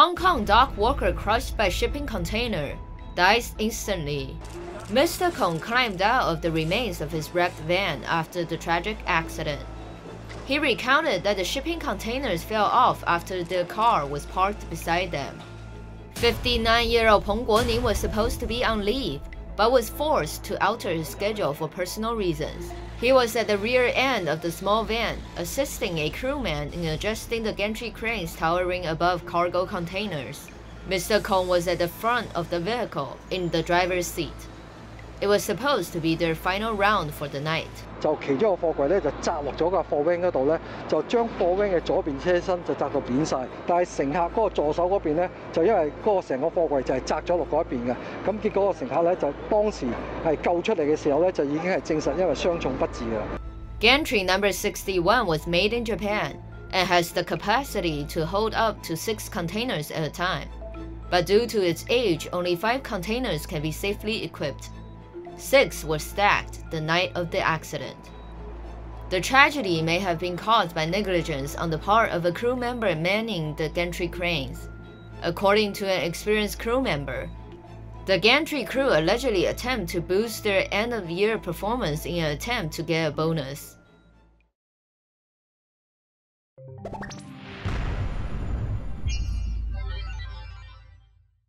Hong Kong dock worker crushed by shipping container dies instantly. Mr. Kong climbed out of the remains of his wrecked van after the tragic accident. He recounted that the shipping containers fell off after the car was parked beside them. 59-year-old Peng Guoning was supposed to be on leave, but was forced to alter his schedule for personal reasons. He was at the rear end of the small van, assisting a crewman in adjusting the gantry cranes towering above cargo containers. Mr. Kong was at the front of the vehicle, in the driver's seat. It was supposed to be their final round for the night. 就其中一个货柜咧就砸落咗架货 van 嗰度咧，就将货 van 嘅左边车身就砸到扁晒。但系乘客嗰个助手嗰边咧，就因为嗰个成个货柜就系砸咗落嗰一边嘅，咁结果个乘客咧就当时系救出嚟嘅时候咧，就已经系证实因为伤重不治嘅啦。Gantry number 61 was made in Japan and has the capacity to hold up to six containers at a time. But due to its age, only five containers can be safely equipped. Six were stacked the night of the accident. The tragedy may have been caused by negligence on the part of a crew member manning the gantry cranes. According to an experienced crew member, the gantry crew allegedly attempt to boost their end-of-year performance in an attempt to get a bonus.